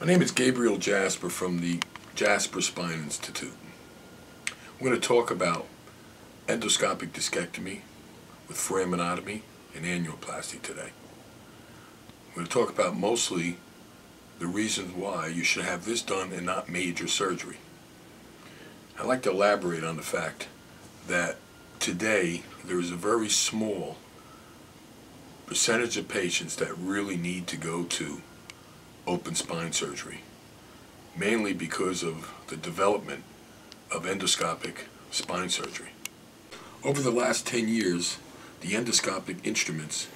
My name is Gabriele Jasper from the Jasper Spine Institute. I'm going to talk about endoscopic discectomy with foraminotomy and annuloplasty today. I'm going to talk about mostly the reasons why you should have this done and not major surgery. I'd like to elaborate on the fact that today there is a very small percentage of patients that really need to go to open spine surgery, mainly because of the development of endoscopic spine surgery. Over the last 10 years, the endoscopic instruments,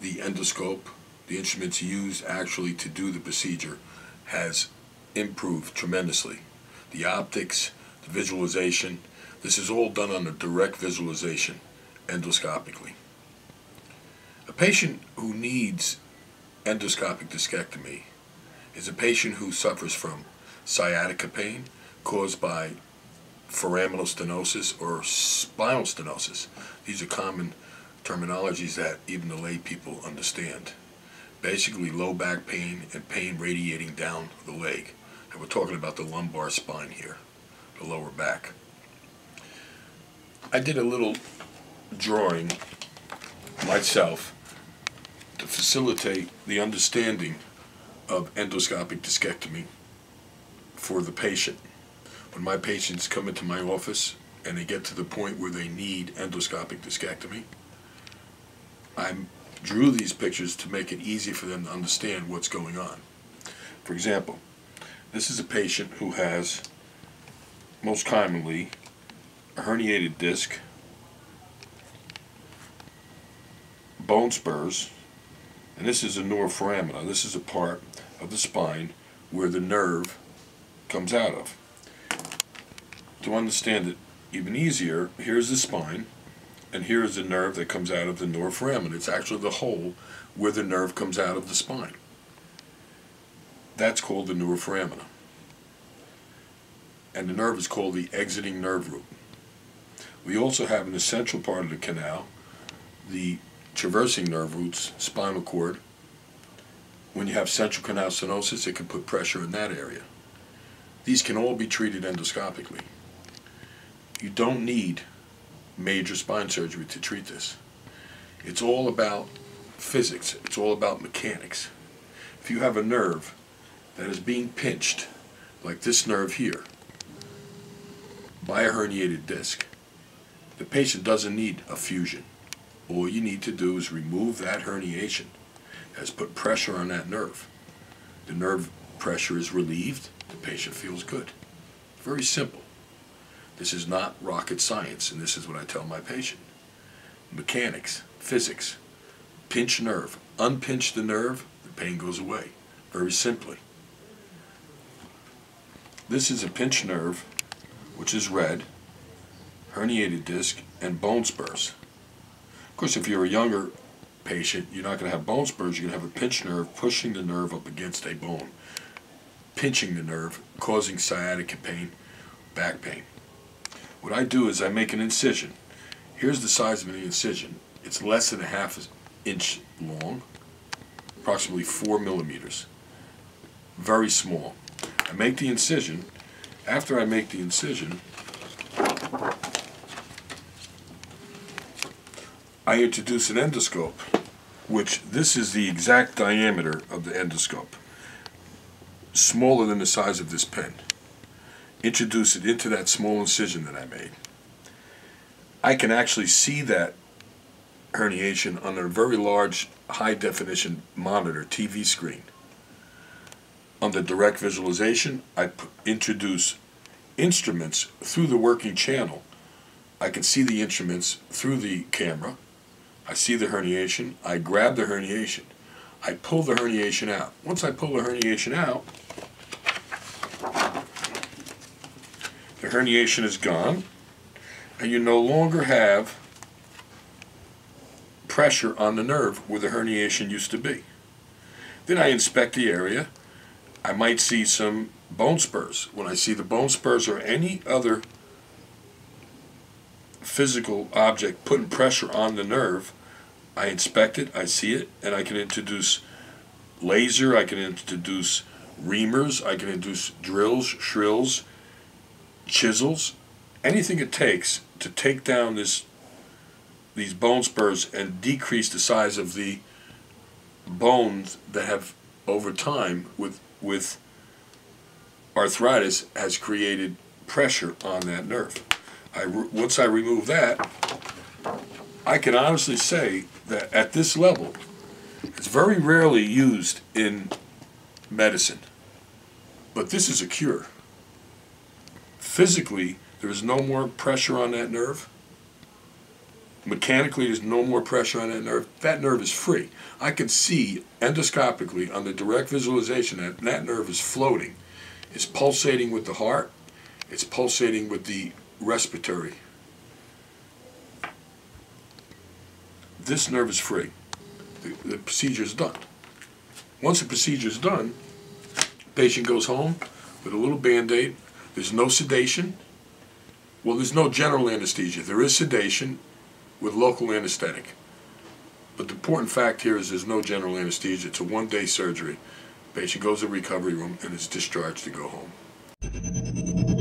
the endoscope, the instruments used actually to do the procedure has improved tremendously. The optics, the visualization, this is all done on a direct visualization endoscopically. A patient who needs endoscopic discectomy is a patient who suffers from sciatica pain caused by foraminal stenosis or spinal stenosis. These are common terminologies that even the lay people understand. Basically low back pain and pain radiating down the leg. And we're talking about the lumbar spine here, the lower back. I did a little drawing myself to facilitate the understanding of endoscopic discectomy for the patient. When my patients come into my office and they get to the point where they need endoscopic discectomy, I drew these pictures to make it easy for them to understand what's going on. For example, this is a patient who has most commonly a herniated disc, bone spurs, and this is a neuroforamina. This is a part of the spine where the nerve comes out of. To understand it even easier, here's the spine, and here is the nerve that comes out of the neuroforamen. It's actually the hole where the nerve comes out of the spine. That's called the neuroforamina. And the nerve is called the exiting nerve root. We also have in the central part of the canal the traversing nerve roots, spinal cord. When you have central canal stenosis, it can put pressure in that area. These can all be treated endoscopically. You don't need major spine surgery to treat this. It's all about physics. It's all about mechanics. If you have a nerve that is being pinched, like this nerve here, by a herniated disc, the patient doesn't need a fusion. All you need to do is remove that herniation. Has put pressure on that nerve. The nerve pressure is relieved. The patient feels good. Very simple. This is not rocket science, and this is what I tell my patient. Mechanics, physics, pinch nerve. Unpinch the nerve, the pain goes away. Very simply. This is a pinch nerve, which is red, herniated disc, and bone spurs. Of course, if you're a younger patient, you're not going to have bone spurs. You're going to have a pinched nerve pushing the nerve up against a bone, pinching the nerve, causing sciatica pain, back pain. What I do is I make an incision. Here's the size of the incision. It's less than a half inch long, approximately four millimeters. Very small. I make the incision. After I make the incision, I introduce an endoscope, which this is the exact diameter of the endoscope, smaller than the size of this pen. Introduce it into that small incision that I made. I can actually see that herniation on a very large high definition monitor TV screen. Under direct visualization, I introduce instruments through the working channel. I can see the instruments through the camera I see the herniation, I grab the herniation, I pull the herniation out. Once I pull the herniation out, the herniation is gone, and you no longer have pressure on the nerve where the herniation used to be. Then I inspect the area. I might see some bone spurs. When I see the bone spurs or any other physical object putting pressure on the nerve, I inspect it, I see it, and I can introduce laser, I can introduce reamers, I can introduce drills, shrills, chisels, anything it takes to take down this these bone spurs and decrease the size of the bones that have over time with with arthritis has created pressure on that nerve. I once I remove that, I can honestly say that at this level, it's very rarely used in medicine. But this is a cure. Physically, there is no more pressure on that nerve. Mechanically, there's no more pressure on that nerve. That nerve is free. I can see endoscopically on the direct visualization that that nerve is floating. It's pulsating with the heart. It's pulsating with the respiratory. This nerve is free. The, the procedure is done. Once the procedure is done, patient goes home with a little band-aid. There's no sedation. Well, there's no general anesthesia. There is sedation with local anesthetic. But the important fact here is there's no general anesthesia. It's a one-day surgery. Patient goes to the recovery room and is discharged to go home.